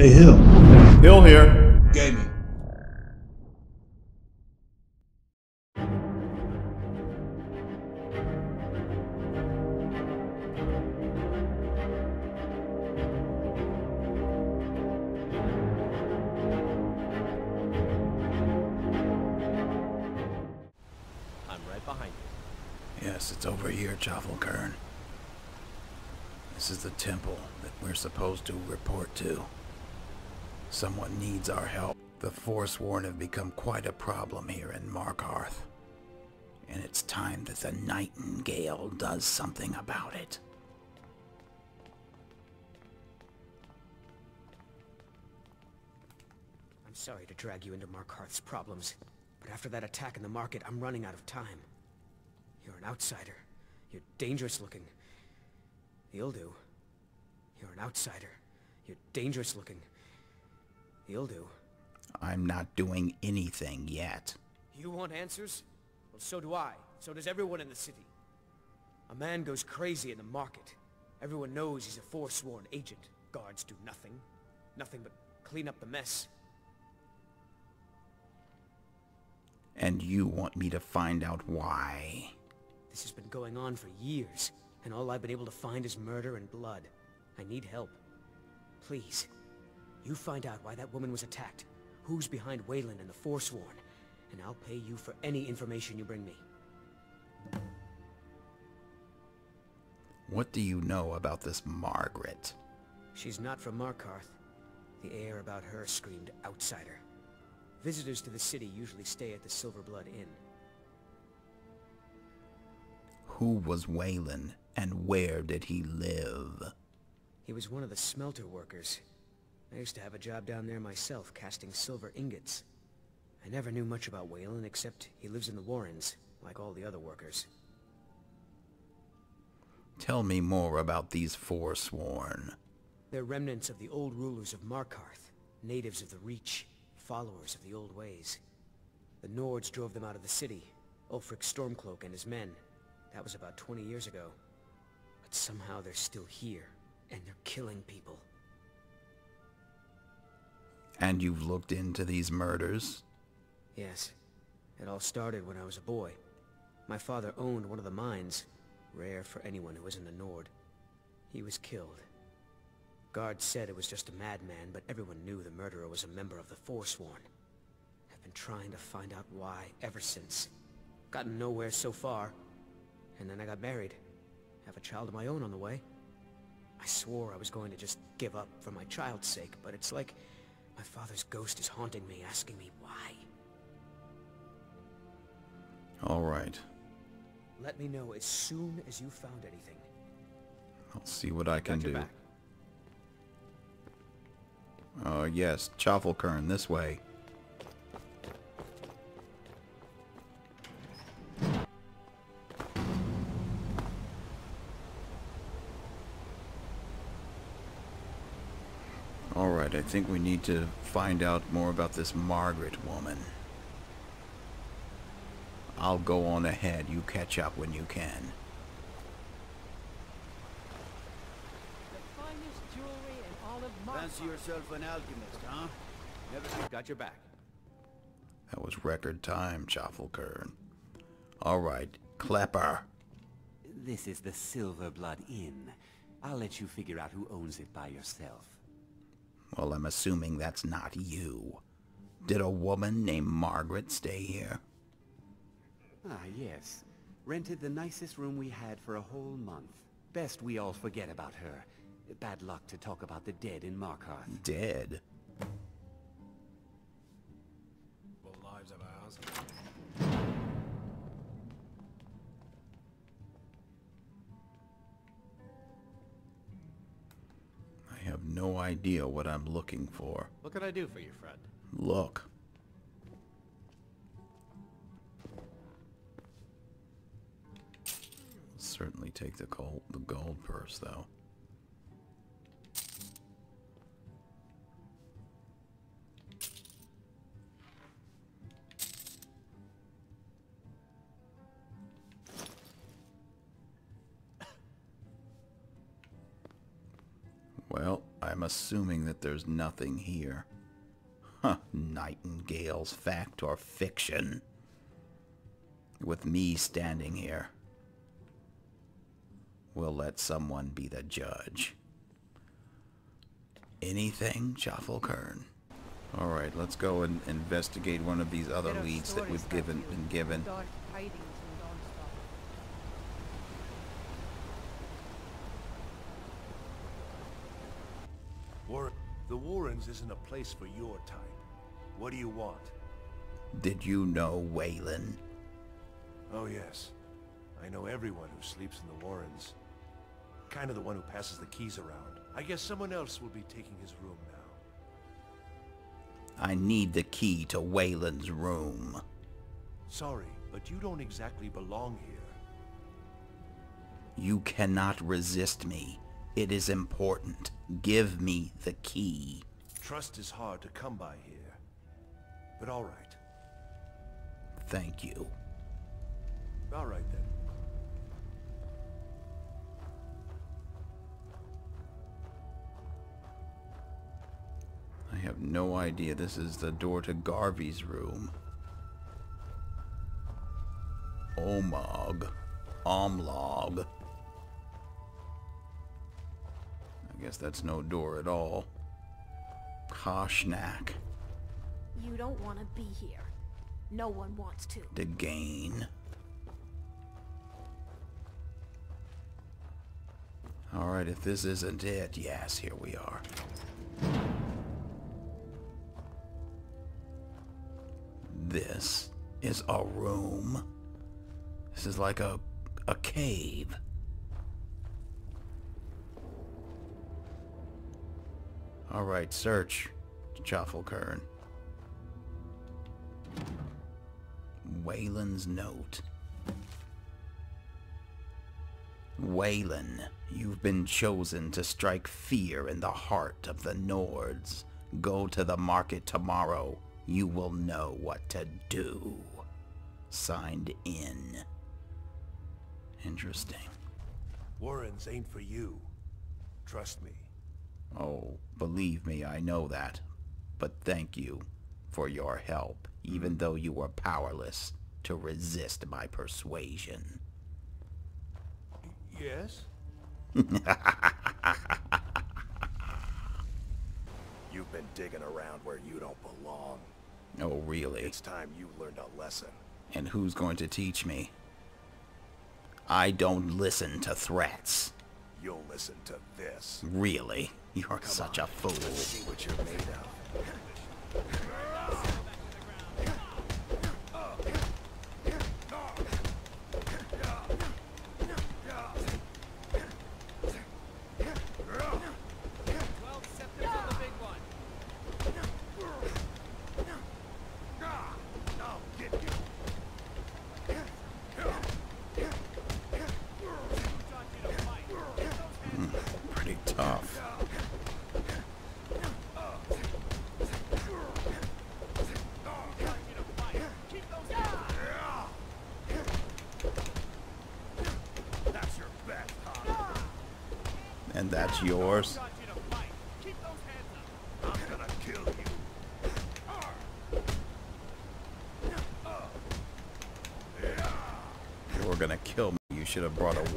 Hey, Hill. Hill here. Gaming. I'm right behind you. Yes, it's over here, Chavelkern. This is the temple that we're supposed to report to. Someone needs our help. The Forsworn have become quite a problem here in Markarth. And it's time that the Nightingale does something about it. I'm sorry to drag you into Markarth's problems, but after that attack in the market, I'm running out of time. You're an outsider. You're dangerous looking. You'll do. You're an outsider. You're dangerous looking. You'll do. I'm not doing anything yet. You want answers? Well, so do I. So does everyone in the city. A man goes crazy in the market. Everyone knows he's a forsworn agent. Guards do nothing. Nothing but clean up the mess. And you want me to find out why? This has been going on for years, and all I've been able to find is murder and blood. I need help. Please, you find out why that woman was attacked, who's behind Wayland and the Forsworn, and I'll pay you for any information you bring me. What do you know about this Margaret? She's not from Markarth. The air about her screamed outsider. Visitors to the city usually stay at the Silver Blood Inn. Who was Wayland, and where did he live? He was one of the smelter workers. I used to have a job down there myself, casting silver ingots. I never knew much about Wayland, except he lives in the Warrens, like all the other workers. Tell me more about these Forsworn. They're remnants of the old rulers of Markarth, natives of the Reach, followers of the old ways. The Nords drove them out of the city, Ulfric Stormcloak and his men. That was about 20 years ago. But somehow they're still here, and they're killing people. And you've looked into these murders? Yes. It all started when I was a boy. My father owned one of the mines, rare for anyone who isn't a Nord. He was killed. Guards said it was just a madman, but everyone knew the murderer was a member of the Forsworn. I've been trying to find out why ever since. Gotten nowhere so far. And then I got married. Have a child of my own on the way. I swore I was going to just give up for my child's sake, but it's like my father's ghost is haunting me, asking me why. All right. Let me know as soon as you found anything. I'll see what I can do. back. Uh, yes, Chafelkern, this way. I think we need to find out more about this Margaret woman. I'll go on ahead. You catch up when you can. The finest jewelry in all of Markarth. Fancy yourself an alchemist, huh? Never Got your back. That was record time, Chafelkern. Alright, Klepper. This is the Silver Blood Inn. I'll let you figure out who owns it by yourself. Well, I'm assuming that's not you. Did a woman named Margaret stay here? Ah, yes. Rented the nicest room we had for a whole month. Best we all forget about her. Bad luck to talk about the dead in Markarth. Dead? No idea what I'm looking for. What can I do for you, friend? Look. Certainly take the gold, the gold purse, though. Assuming that there's nothing here. Huh, Nightingales, fact or fiction? With me standing here. We'll let someone be the judge. Anything, Kern? Alright, let's go and investigate one of these other leads that we've given been given. The isn't a place for your type. What do you want? Did you know Weylin? Oh yes. I know everyone who sleeps in the Warrens. Kind of the one who passes the keys around. I guess someone else will be taking his room now. I need the key to Weylin's room. Sorry, but you don't exactly belong here. You cannot resist me. It is important. Give me the key. Trust is hard to come by here. But all right. Thank you. All right then. I have no idea. This is the door to Garvey's room. Omog. Omlog. I guess that's no door at all. Cosnach. You don't want to be here. No one wants to. The gain. Alright, if this isn't it, yes, here we are. This is a room. This is like a a cave. Alright, search. Chaffalkern. Weylin's note. Weylin, you've been chosen to strike fear in the heart of the Nords. Go to the market tomorrow. You will know what to do. Signed in. Interesting. Warrens ain't for you. Trust me. Oh, believe me, I know that. But thank you for your help, even though you were powerless to resist my persuasion. Yes? You've been digging around where you don't belong. Oh, really? It's time you learned a lesson. And who's going to teach me? I don't listen to threats. You'll listen to this. Really? You're such a fool. See what you're made of.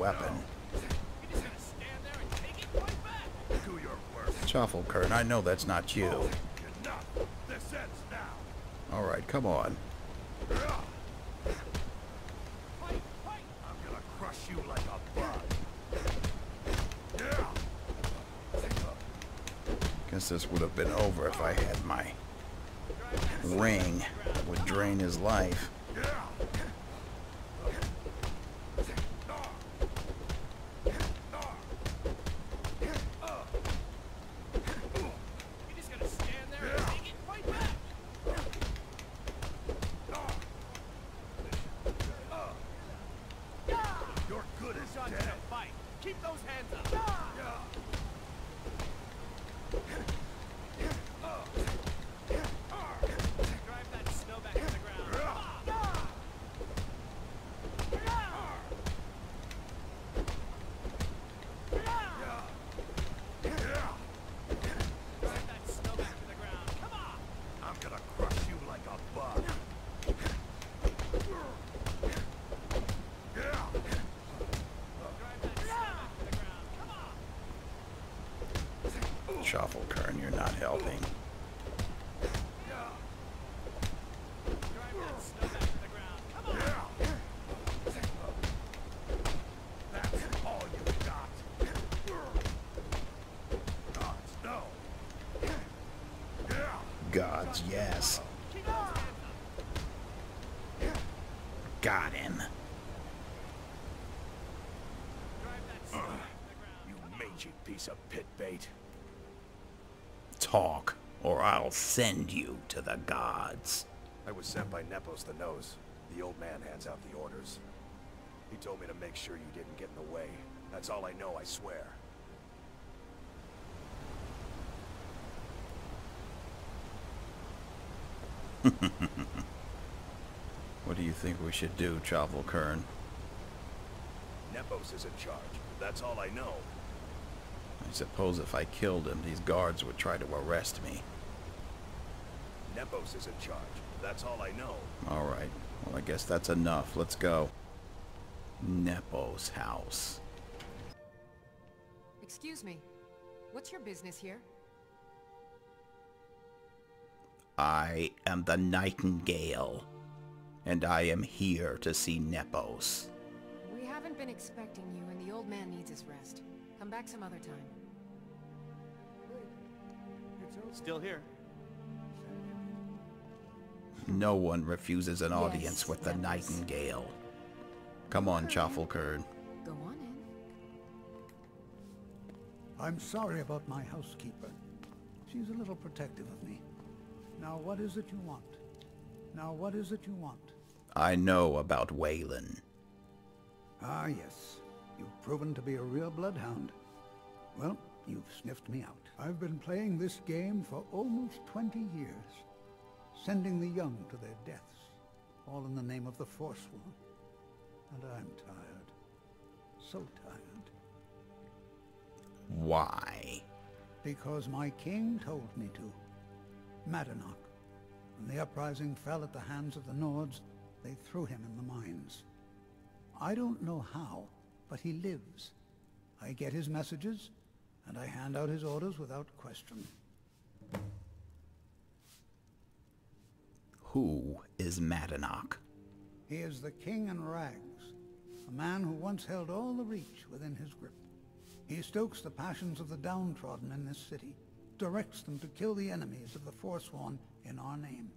weapon. Your worst. I know that's not you. Alright, come on. Guess this would have been over if I had my ring would drain his life. Gods, yes. Keep those hands up! Got him. Drive that snowback to the ground. You mangy piece of pit bait. Talk, or I'll send you to the gods. I was sent by Nepos the Nose. The old man hands out the orders. He told me to make sure you didn't get in the way. That's all I know, I swear. What do you think we should do, Chavel Kern? Nepos is in charge. That's all I know. I suppose if I killed him, these guards would try to arrest me. Nepos is in charge. That's all I know. All right. Well, I guess that's enough. Let's go. Nepo's house. Excuse me. What's your business here? I am the Nightingale, and I am here to see Nepos. We haven't been expecting you, and the old man needs his rest. Come back some other time. Still here. No one refuses an audience Yes, with the Nepos. Nightingale. Come on, Chaffle-Kern. Go on in. I'm sorry about my housekeeper. She's a little protective of me. Now what is it you want? Now what is it you want? I know about Weylin. Ah, yes. You've proven to be a real bloodhound. Well, you've sniffed me out. I've been playing this game for almost 20 years, sending the young to their deaths, all in the name of the Forsworn. And I'm tired. So tired. Why? Because my king told me to. Madanach. When the uprising fell at the hands of the Nords, they threw him in the mines. I don't know how, but he lives. I get his messages, and I hand out his orders without question. Who is Madanach? He is the king in rags, a man who once held all the Reach within his grip. He stokes the passions of the downtrodden in this city, directs them to kill the enemies of the Forsworn in our name.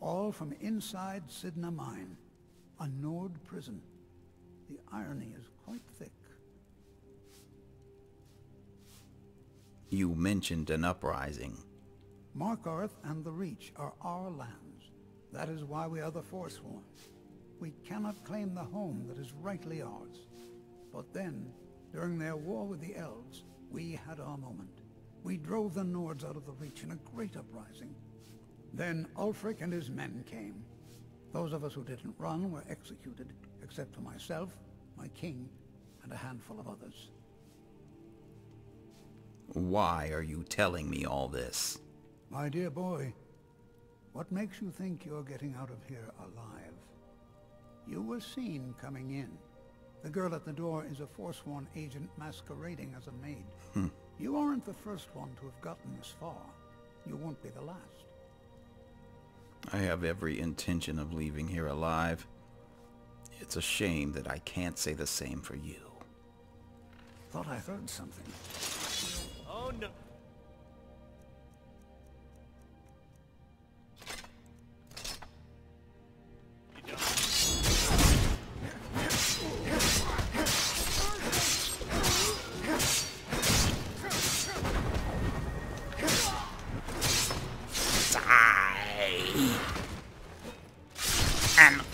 All from inside Cidhna Mine, a Nord prison. The irony is quite thick. You mentioned an uprising. Markarth and the Reach are our lands. That is why we are the Forsworn. We cannot claim the home that is rightly ours. But then, during their war with the Elves, we had our moment. We drove the Nords out of the Reach in a great uprising. Then Ulfric and his men came. Those of us who didn't run were executed, except for myself, my king, and a handful of others. Why are you telling me all this? My dear boy, what makes you think you're getting out of here alive? You were seen coming in. The girl at the door is a Forsworn agent masquerading as a maid. Hmm. You aren't the first one to have gotten this far. You won't be the last. I have every intention of leaving here alive. It's a shame that I can't say the same for you. Thought I heard something. Oh no.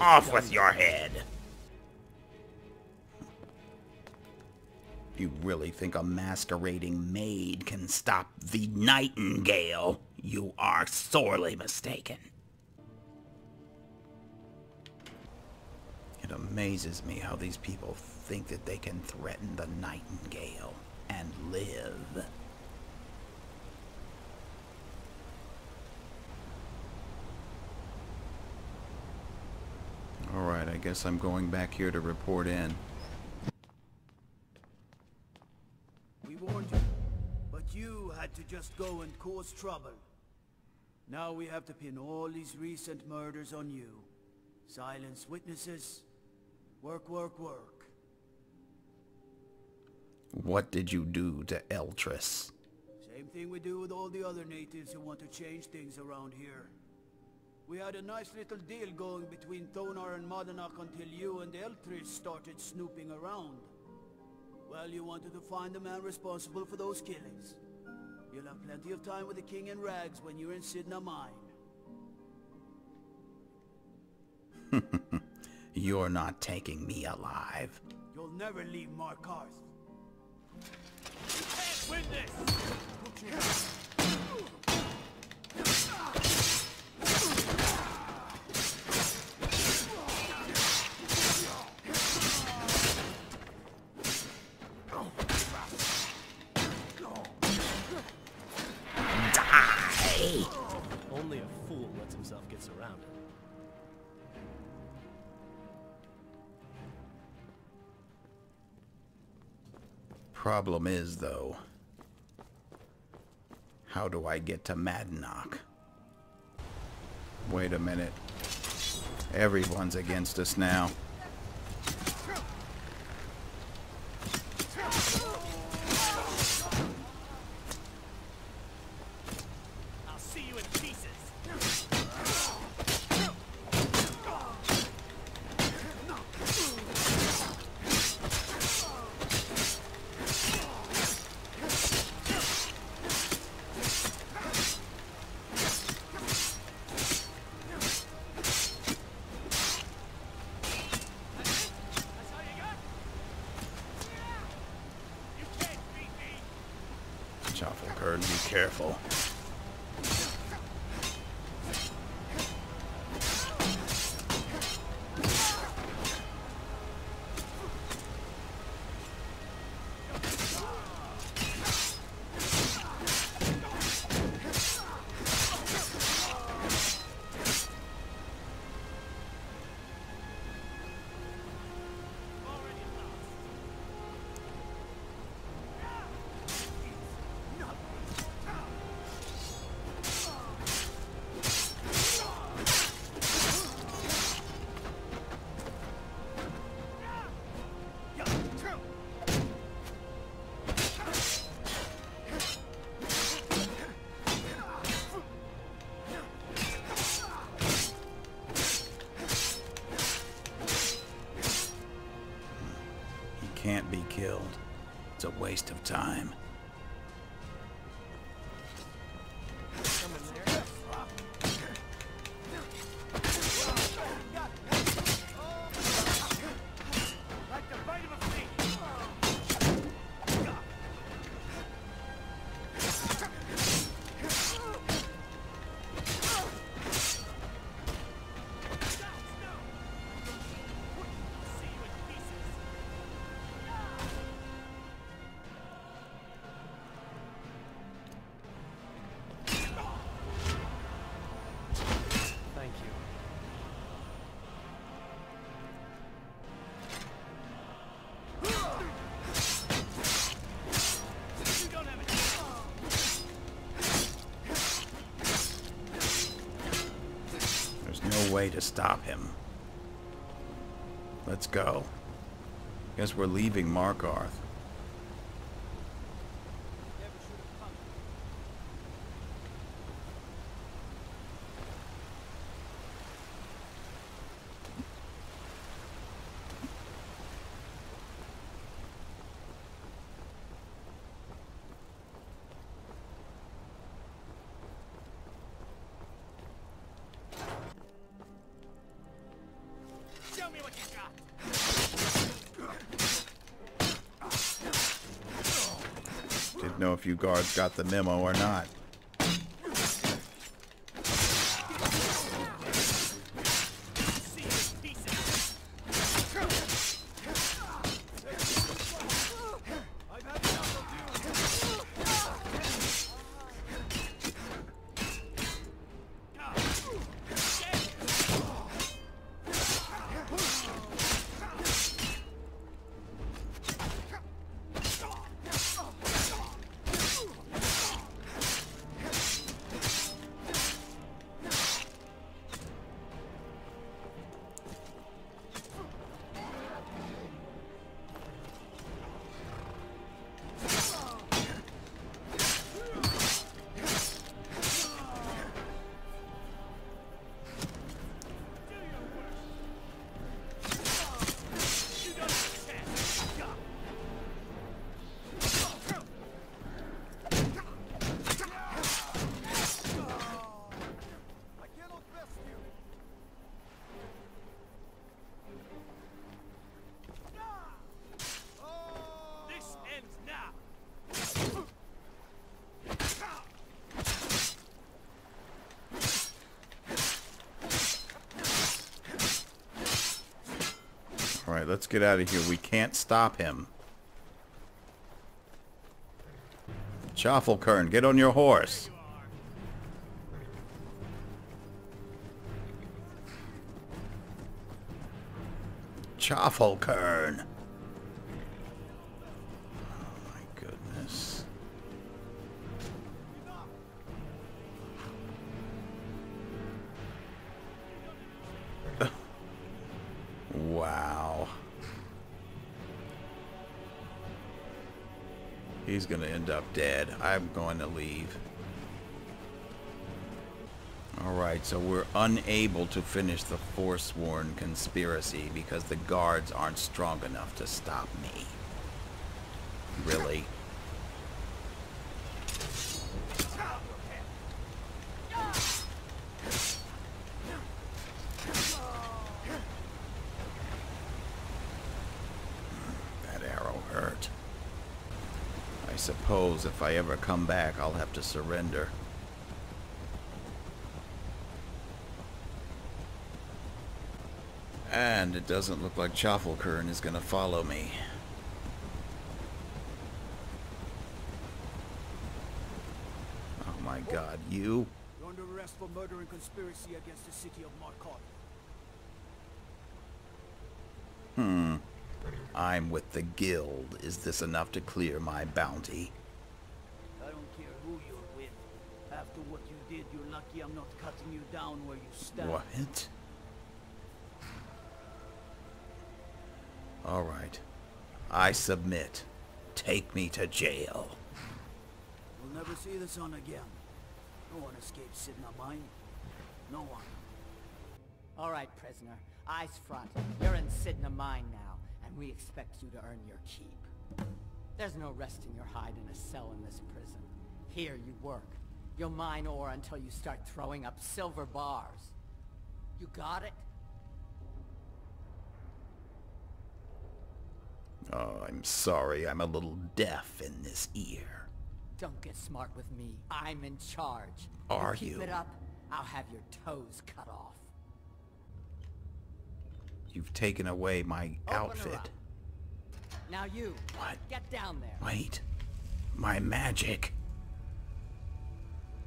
Off with your head! You really think a masquerading maid can stop the Nightingale? You are sorely mistaken. It amazes me how these people think that they can threaten the Nightingale and live. Alright, I guess I'm going back here to report in. We warned you, but you had to just go and cause trouble. Now we have to pin all these recent murders on you. Silence witnesses. Work, work, work. What did you do to Eltrys? Same thing we do with all the other natives who want to change things around here. We had a nice little deal going between Thonar and Madanach until you and Eltrys started snooping around. Well, you wanted to find the man responsible for those killings. You'll have plenty of time with the King in Rags when you're in Cidhna Mine. You're not taking me alive. You'll never leave Markarth. You can't win this! Problem is, though, how do I get to Madnock? Wait a minute. Everyone's against us now. Careful. Waste of time. Way to stop him. Let's go. Guess we're leaving Markarth. Didn't know if you guards got the memo or not. Let's get out of here. We can't stop him. Chaffalkern, get on your horse. Chaffalkern. He's gonna end up dead. I'm going to leave. Alright, so we're unable to finish the Forsworn conspiracy because the guards aren't strong enough to stop me. Really? That arrow hurt. I suppose if I ever come back, I'll have to surrender. And it doesn't look like Chaffalkern is going to follow me. Oh my god, you? You're under arrest for murder and conspiracy against the city of Markarth. Hmm. I'm with the guild. Is this enough to clear my bounty? I don't care who you're with. After what you did, you're lucky I'm not cutting you down where you stand. What? Alright. I submit. Take me to jail. We'll never see the sun again. No one escapes Cidhna mine. No one. All right, prisoner. Eyes front. You're in Cidhna Mine now, and we expect you to earn your keep. There's no resting your hide in a cell in this prison. Here you work. You'll mine ore until you start throwing up silver bars. You got it? Oh, I'm sorry. I'm a little deaf in this ear. Don't get smart with me. I'm in charge. Are keep you? it up, I'll have your toes cut off. You've taken away my Open outfit. Now you. What? Get down there. Wait. My magic.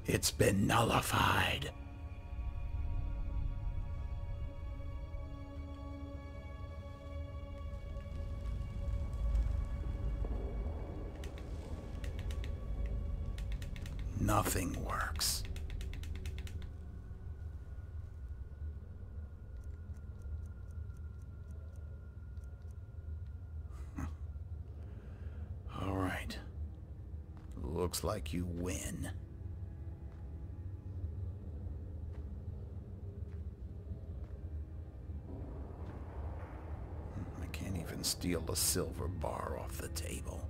It's been nullified. Nothing works. All right. Looks like you win. I can't even steal a silver bar off the table.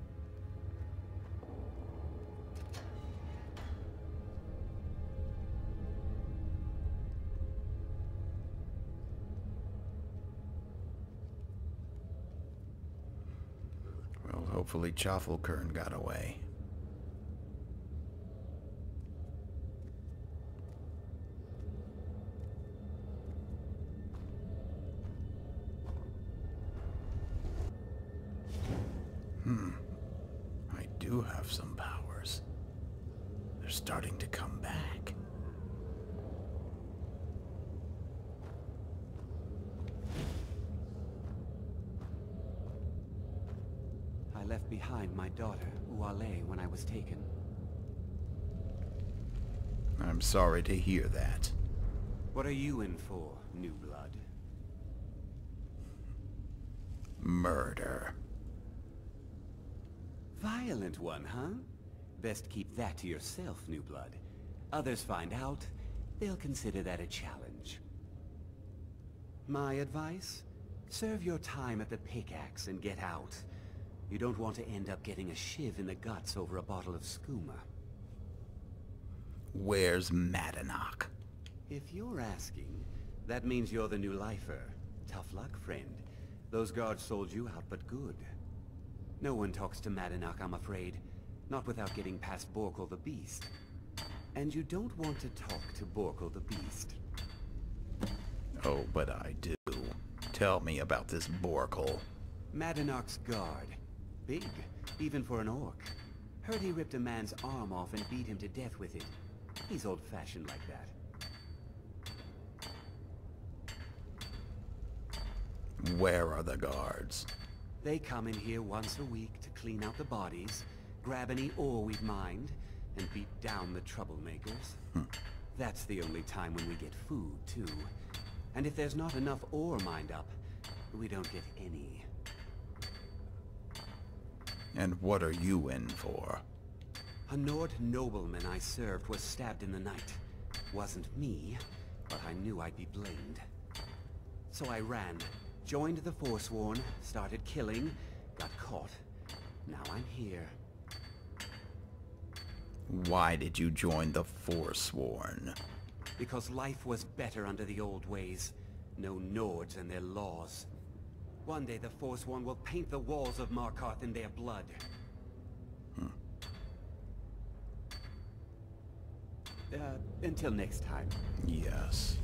Well, hopefully Chaffalkern got away. Hmm. I do have some powers. They're starting to come back. I left behind my daughter, Uaile, when I was taken. I'm sorry to hear that. What are you in for, New Blood? Murder. Violent one, huh? Best keep that to yourself, New Blood. Others find out, they'll consider that a challenge. My advice? Serve your time at the pickaxe and get out. You don't want to end up getting a shiv in the guts over a bottle of skooma. Where's Madanach? If you're asking, that means you're the new lifer. Tough luck, friend. Those guards sold you out, but good. No one talks to Madanach, I'm afraid. Not without getting past Borkul the Beast. And you don't want to talk to Borkul the Beast. Oh, but I do. Tell me about this Borkul. Madanach's guard. Big, even for an orc. Heard he ripped a man's arm off and beat him to death with it. He's old-fashioned like that. Where are the guards? They come in here once a week to clean out the bodies, grab any ore we've mined, and beat down the troublemakers. Hmm. That's the only time when we get food, too. And if there's not enough ore mined up, we don't get any. And what are you in for? A Nord nobleman I served was stabbed in the night. Wasn't me, but I knew I'd be blamed. So I ran, joined the Forsworn, started killing, got caught. Now I'm here. Why did you join the Forsworn? Because life was better under the old ways. No Nords and their laws. One day the Forsworn will paint the walls of Markarth in their blood. Hmm. Uh, until next time. Yes.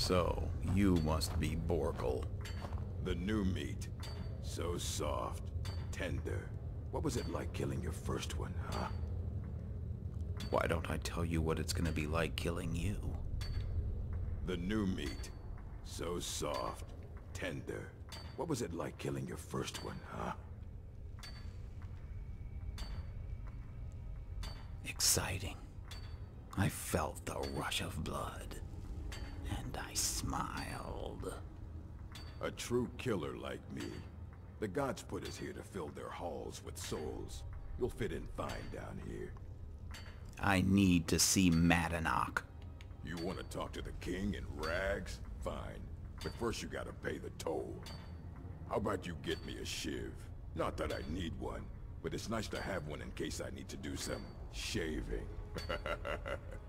So, you must be Borkul. The new meat. So soft, tender. What was it like killing your first one, huh? Why don't I tell you what it's gonna be like killing you? The new meat. So soft, tender. What was it like killing your first one, huh? Exciting. I felt the rush of blood. And I smiled. A true killer like me. The gods put us here to fill their halls with souls. You'll fit in fine down here. I need to see Madanach. You want to talk to the king in rags? Fine. But first you gotta pay the toll. How about you get me a shiv? Not that I need one, but it's nice to have one in case I need to do some shaving.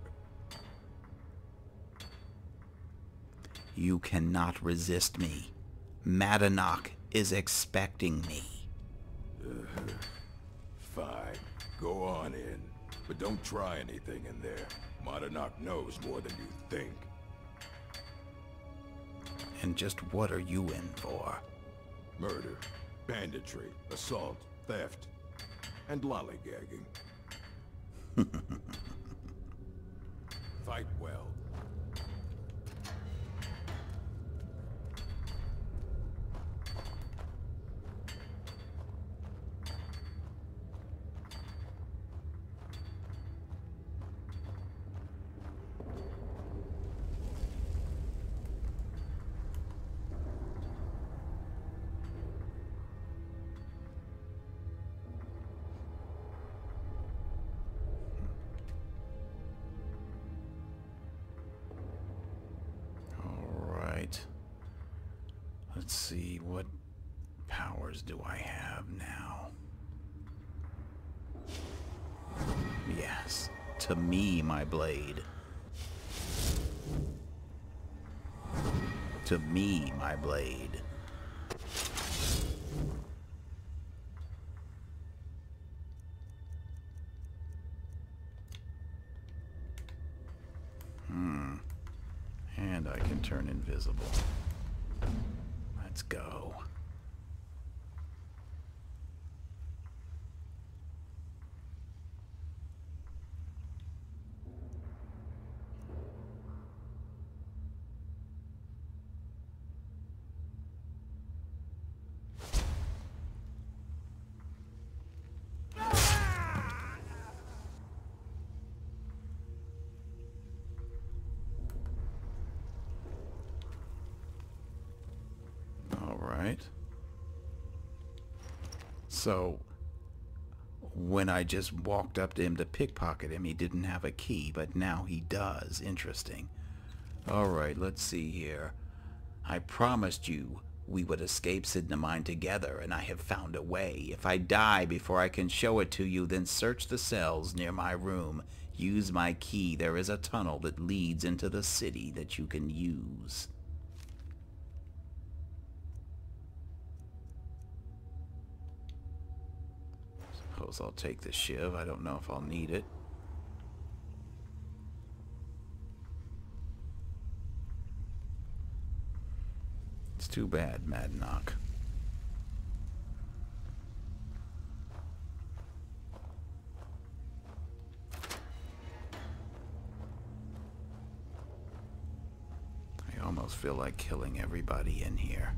you cannot resist me. Madanach is expecting me. Uh, fine. Go on in. But don't try anything in there. Madanach knows more than you think. And just what are you in for? Murder, banditry, assault, theft, and lollygagging. Fight well. Let's see, what powers do I have now? Yes, to me, my blade. To me, my blade. Hmm. And I can turn invisible. Let's go. So when I just walked up to him to pickpocket him, he didn't have a key, but now he does. Interesting. All right, let's see here. I promised you we would escape Mine together, and I have found a way. If I die before I can show it to you, then search the cells near my room. Use my key. There is a tunnel that leads into the city that you can use. Suppose I'll take the shiv. I don't know if I'll need it. It's too bad, Madanach. I almost feel like killing everybody in here.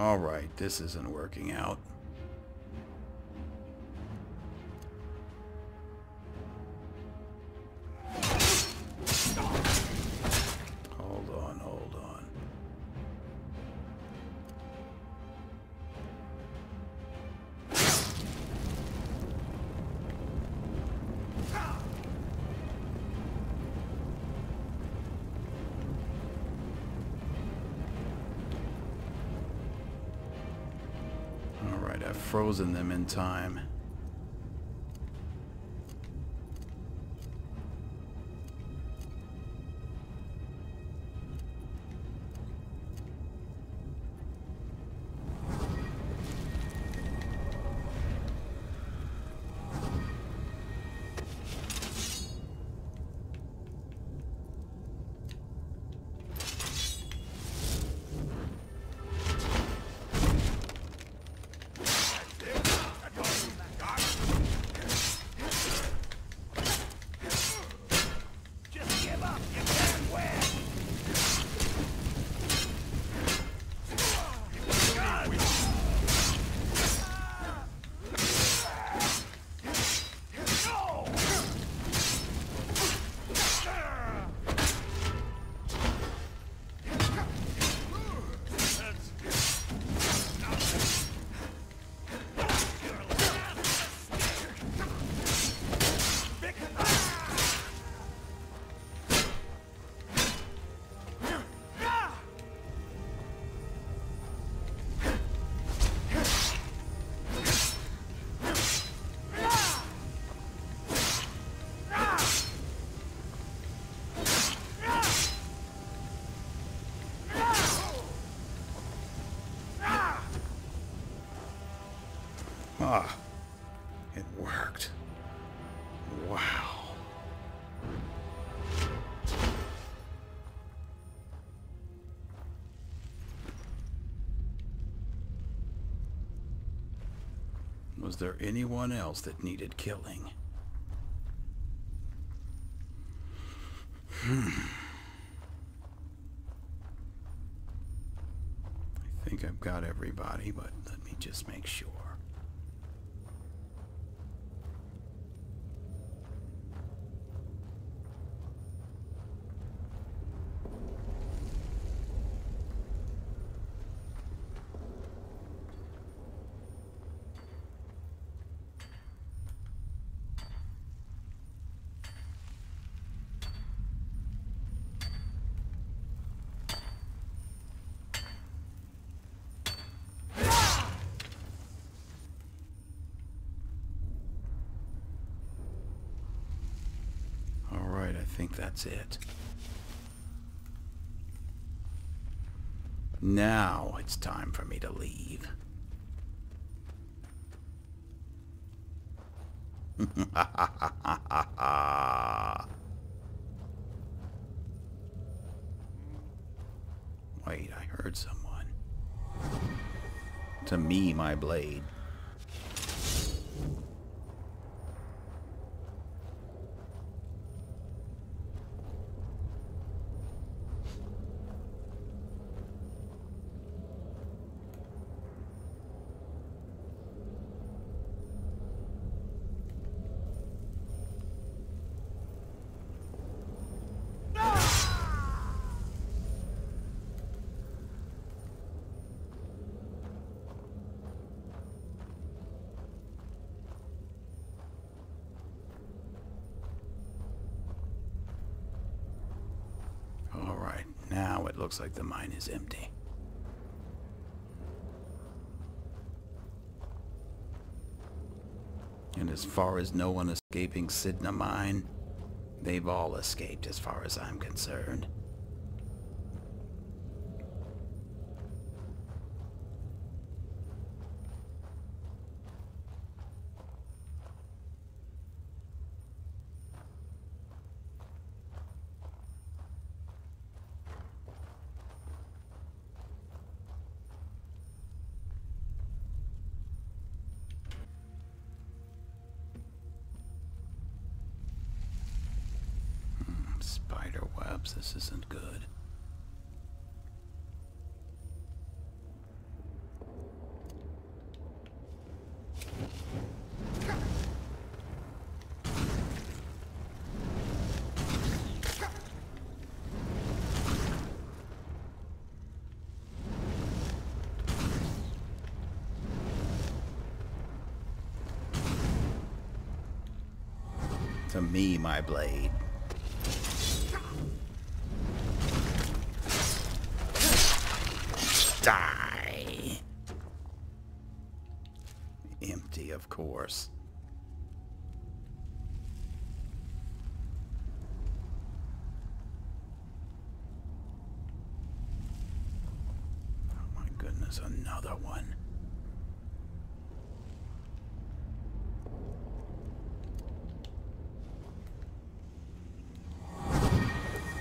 Alright, this isn't working out. Frozen them in time. There anyone else that needed killing? Hmm. I think I've got everybody, but let me just make sure. All right, I think that's it. Now it's time for me to leave. Wait, I heard someone. To me, my blade. Looks like the mine is empty. And as far as no one escaping Cidhna Mine, they've all escaped as far as I'm concerned. To me, my blade. Die. Empty, of course. Oh my goodness, another one.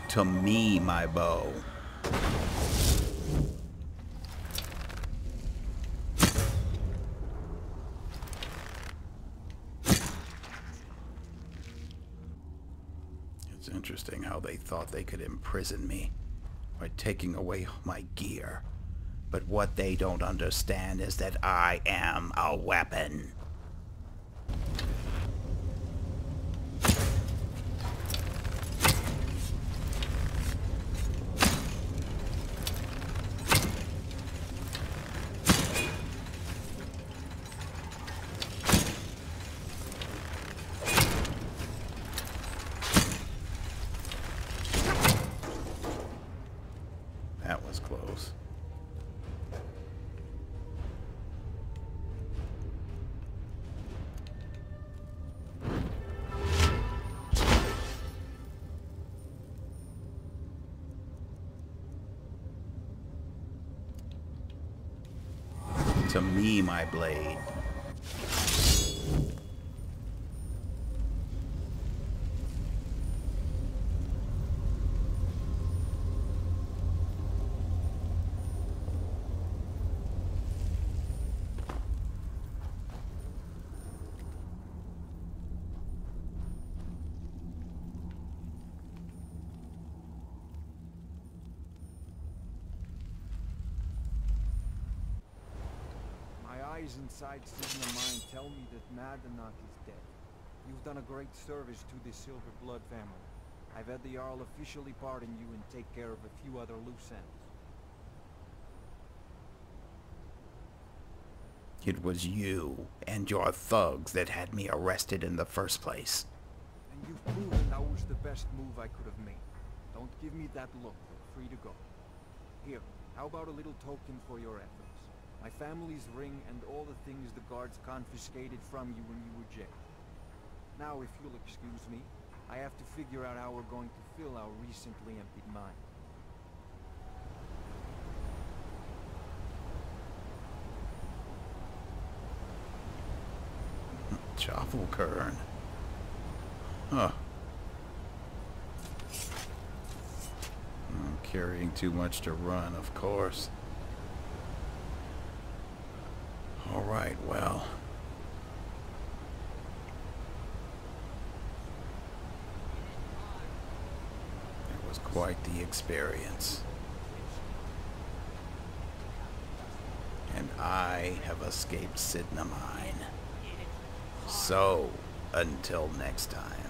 To me, my bow. It's interesting how they thought they could imprison me by taking away my gear. But what they don't understand is that I am a weapon. To me, my blade. My eyes inside Cidhna Mine tell me that Madanach is dead. You've done a great service to the Silver Blood family. I've had the Jarl officially pardon you and take care of a few other loose ends. It was you and your thugs that had me arrested in the first place. And you've proven that was the best move I could have made. Don't give me that look. You're free to go. Here, how about a little token for your efforts? My family's ring and all the things the guards confiscated from you when you were jailed. Now, if you'll excuse me, I have to figure out how we're going to fill our recently emptied mine. Jaffelkern. Huh. I'm carrying too much to run, of course. Quite the experience. And I have escaped Cidhna Mine. So, until next time.